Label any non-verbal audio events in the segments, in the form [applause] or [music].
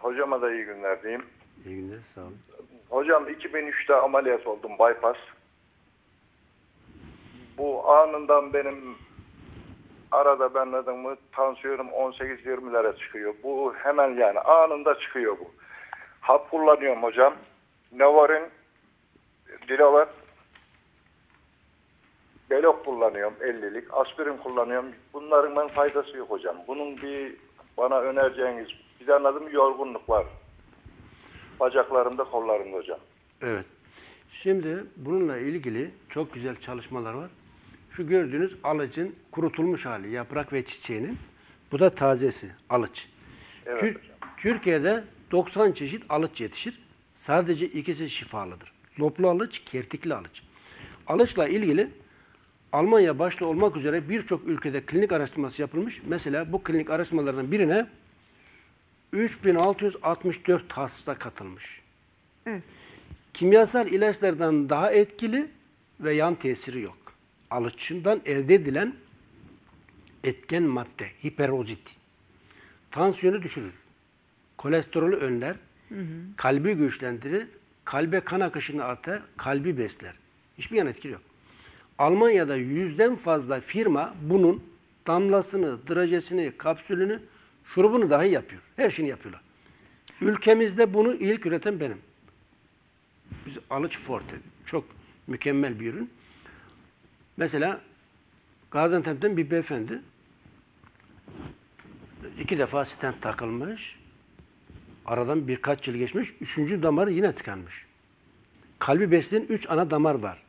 Hocama da iyi günler diyeyim. İyi günler, sağ olun. Hocam 2003'te ameliyat oldum bypass. Bu anından benim arada ben dedim mı tansiyonum 18-20'lere çıkıyor. Bu hemen yani anında çıkıyor bu. Hap kullanıyorum hocam. Novarin, Dilavet, Belok kullanıyorum 50'lik. Aspirin kullanıyorum. Bunların ben faydası yok hocam. Bunun bir bana önereceğiniz bir anladım yorgunluk var. Bacaklarımda kollarımda hocam. Evet. Şimdi bununla ilgili çok güzel çalışmalar var. Şu gördüğünüz alıcın kurutulmuş hali, yaprak ve çiçeğinin. Bu da tazesi, alıç. Evet Tür- hocam. Türkiye'de 90 çeşit alıç yetişir. Sadece ikisi şifalıdır. Loplu alıç, kertikli alıç. Alıçla ilgili Almanya başta olmak üzere birçok ülkede klinik araştırması yapılmış. Mesela bu klinik araştırmalardan birine 3664 hasta katılmış. Evet. Kimyasal ilaçlardan daha etkili ve yan tesiri yok. Alıçından elde edilen etken madde, hiperozit. Tansiyonu düşürür. Kolesterolü önler. Kalbi güçlendirir. Kalbe kan akışını artar. Kalbi besler. Hiçbir yan etki yok. Almanya'da yüzden fazla firma bunun damlasını, drajesini, kapsülünü, şurubunu dahi yapıyor. Her şeyini yapıyorlar. Ülkemizde bunu ilk üreten benim. Biz Alıç Forte. Çok mükemmel bir ürün. Mesela Gaziantep'ten bir beyefendi iki defa stent takılmış. Aradan birkaç yıl geçmiş. Üçüncü damarı yine tıkanmış. Kalbi besleyen üç ana damar var.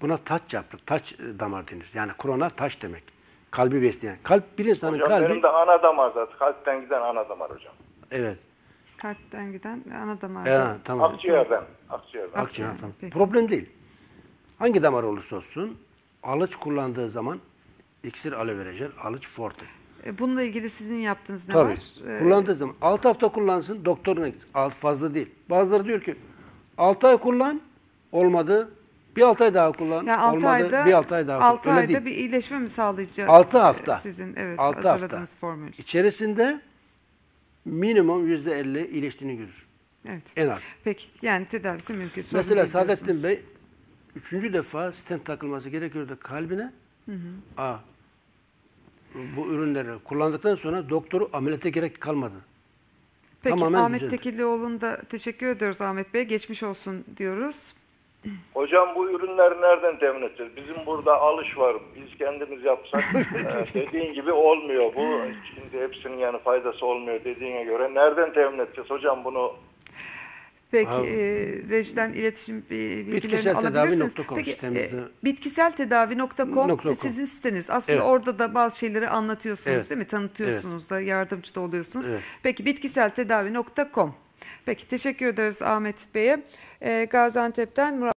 Buna taç yaprak, taç damar denir. Yani koronar taş demek. Kalbi besleyen. Kalp bir insanın Hocam kalbi. benim de ana damar zaten. Kalpten giden ana damar hocam. Evet. Kalpten giden ana Evet, damarda. tamam. Akciğerden. Akciğerden. Akciğer tamam. Peki. Problem değil. Hangi damar olursa olsun alıç kullandığı zaman iksir aloe vera jel, alıç forte. E, Bununla ilgili sizin yaptığınız ne Tabii. var? E, Kullandığı zaman 6 hafta kullansın doktoruna git. Alt fazla değil. Bazıları diyor ki 6 ay kullan olmadı. Bir 6 ay daha kullan. yani 6 olmadı. ayda, bir 6 ay daha kullan. 6 Öyle ayda değil. bir iyileşme mi sağlayacak? 6 e, hafta. Sizin evet 6 hafta. hazırladığınız formül. İçerisinde minimum %50 iyileştiğini görür. Evet. En az. Peki yani tedavisi mümkün. sorun Mesela Saadettin. Bey üçüncü defa stent takılması gerekiyordu kalbine. Aa, bu ürünleri kullandıktan sonra doktoru ameliyata gerek kalmadı. Peki tamamen Ahmet düzeldi. Tekillioğlu'na da teşekkür ediyoruz Ahmet Bey. Geçmiş olsun diyoruz. Hocam bu ürünleri nereden temin edeceğiz? Bizim burada alış var. Biz kendimiz yapsak [laughs] e, dediğin gibi olmuyor. Bu şimdi hepsinin yani faydası olmuyor dediğine göre nereden temin edeceğiz hocam bunu? Peki Abi. e, rejiden iletişim bilgilerini Bitkiseltedavi alabilirsiniz. nokta com Peki e, bitkiseltedavi.com Nokta com. sizin siteniz. Aslında Evet. orada da bazı şeyleri anlatıyorsunuz Evet. değil mi? Tanıtıyorsunuz da yardımcı da oluyorsunuz. Evet. Peki bitkiseltedavi.com Peki teşekkür ederiz Ahmet Bey'e. E, Gaziantep'ten Murat